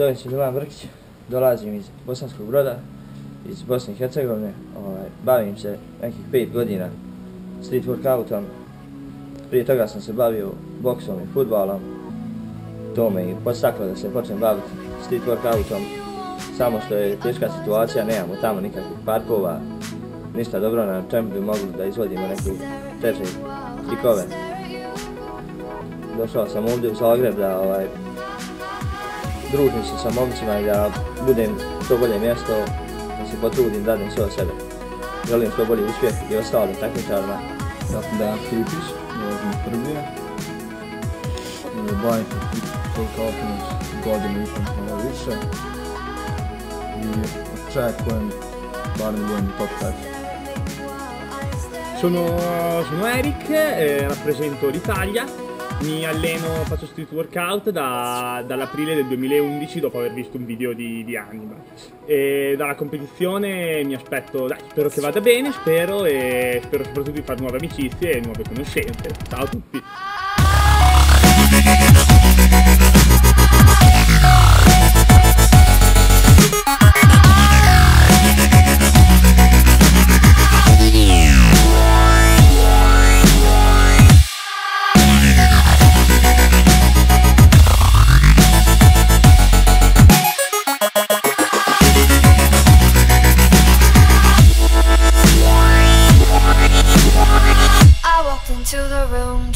Zovem se Milan Brkić, dolazim iz Bosanskog broda, iz Bosne i Hercegovine, ovaj, bavim se nekih 5 godina street workoutom. Prije toga sam se bavio boksom i futbalom. To me i podstaklo da se počnem baviti street workoutom. Samo što je teška situacija, nemamo tamo nikakvih parkova, ništa dobro na čemu bi mogli da izvodimo neke teže trikove. Došao sam ovdje u Zagreb da ovaj, družim se sa momcima i da budem što bolje mjesto, da se potrudim, dadim sve od sebe. Želim što bolji uspjeh i ostalim takmičarima. Sam Dejan Filipić, dolazim iz Srbije. Bavim se workoutom već godinu i pol malo više. I očekujem bar da budem top 5. Sono, sono Eric, eh, rappresento l'Italia, mi alleno, faccio street workout da- dall'aprile del 2011 dopo aver visto un video di, di Hannibal. E dalla competizione mi aspetto, dai, spero che vada bene, spero e spero soprattutto di fare nuove amicizie e nuove conoscenze. Ciao a tutti!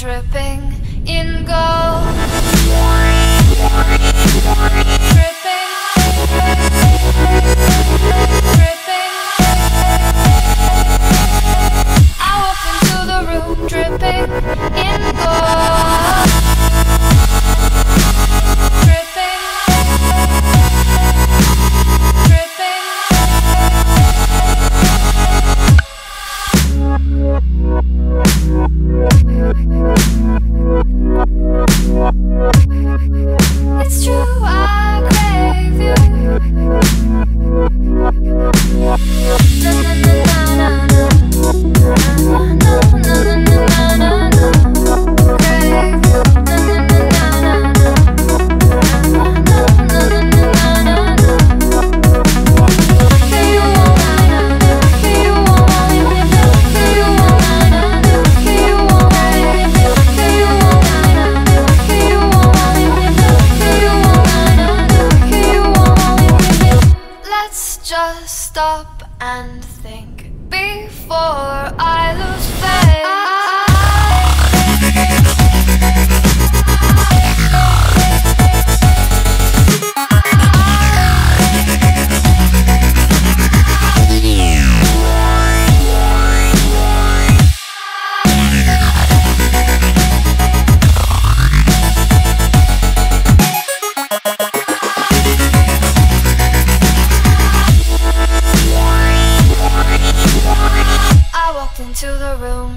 Dripping in gold.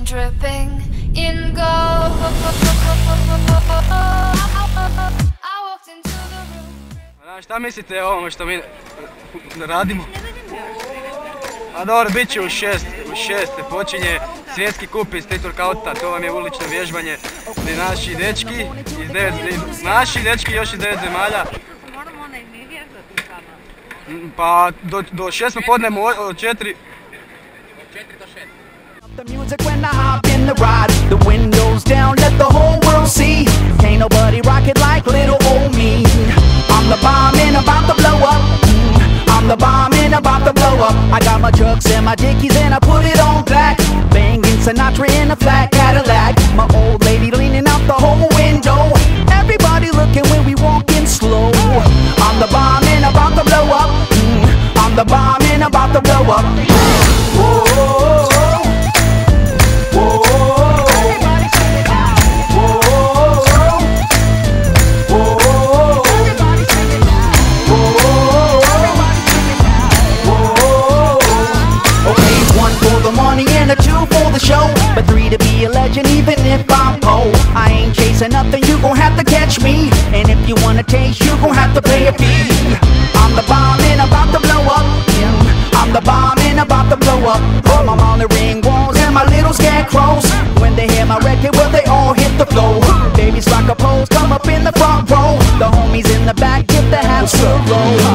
Dripping in gold. I walked into the room. A šta mislite o ovome što mi radimo? A dobro, bit će u šest, u šest počinje svjetski kup iz street workouta, to vam je ulično vježbanje gdje naši dečki iz devet, naši dečki još iz devet zemalja. Moramo onaj mi vježbati. Mm, Pa do, do šest smo podnemo od četiri, The music when I hop in the ride, the windows down, let the whole world see. Can't nobody rock it like little old me. I'm the bomb and about to blow up. I'm the bomb and about to blow up. I got my trucks and my dickies and I put it on black. Banging Sinatra in a flat for the show. But three to be a legend, even if I'm poor. I ain't chasing nothing, you gon' have to catch me. And if you wanna taste, you gon' have to pay a fee. I'm the bomb and about to blow up. I'm the bomb and about to blow up. I'm on the ring walls and my little scarecrows. When they hear my record, well, they all hit the floor. Babies rock a pose, come up in the front row. The homies in the back get the half sorrow.